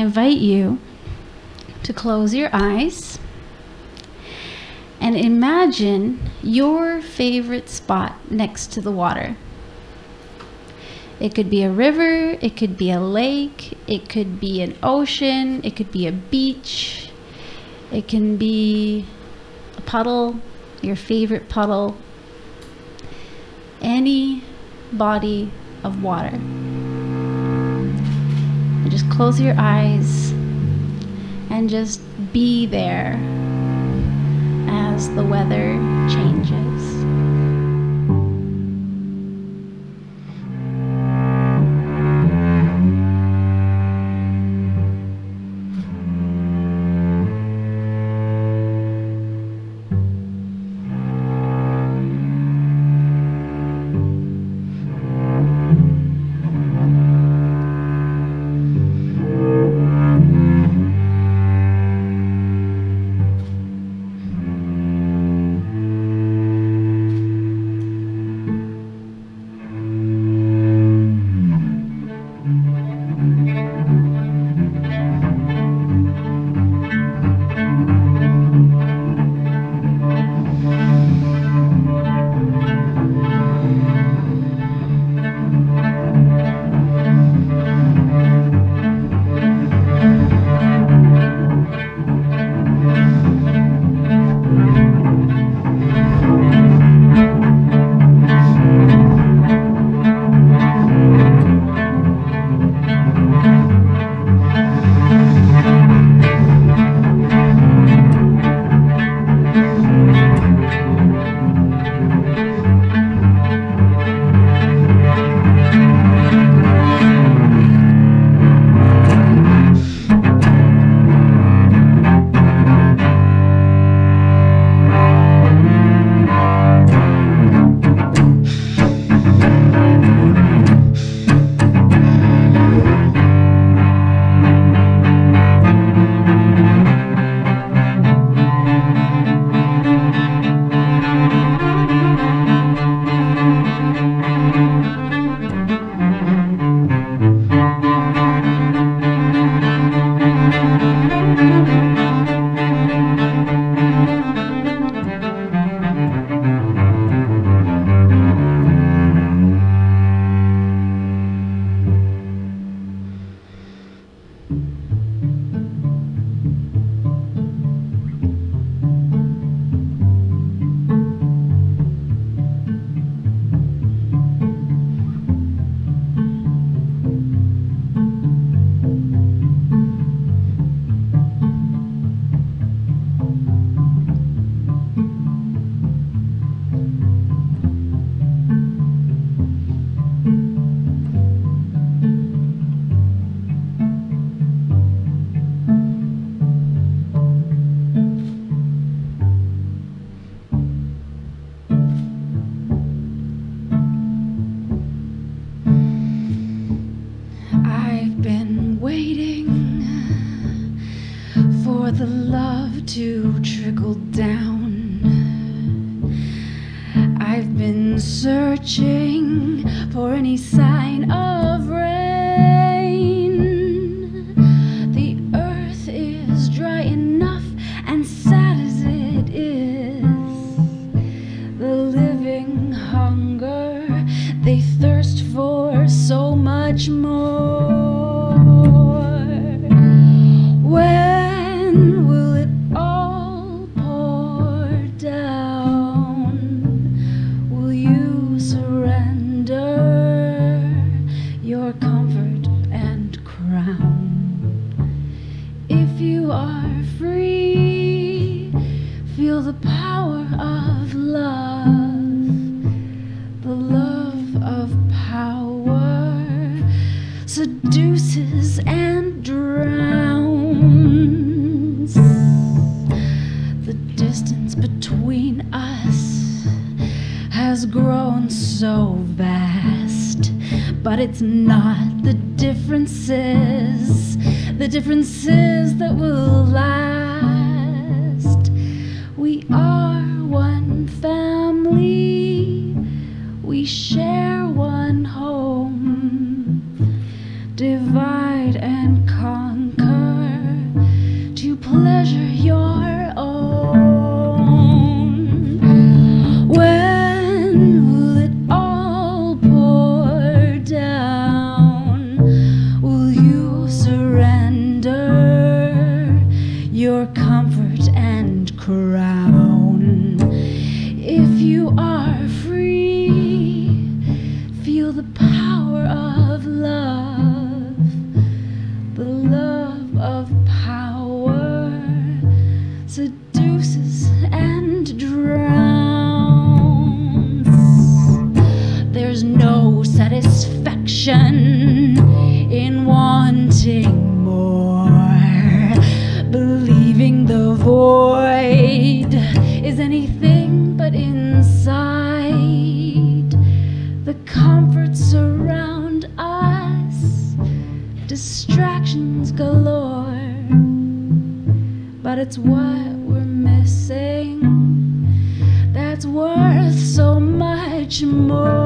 I invite you to close your eyes and imagine your favorite spot next to the water. It could be a river, it could be a lake, it could be an ocean, it could be a beach, it can be a puddle, your favorite puddle, any body of water. Just close your eyes and just be there as the weather love to trickle down. I've been searching for any sign of rain. The power of love, the love of power seduces and drowns. The distance between us has grown so vast, but it's not the differences, the differences that will last. Are one family, we share are. Distractions galore. But it's what we're missing that's worth so much more.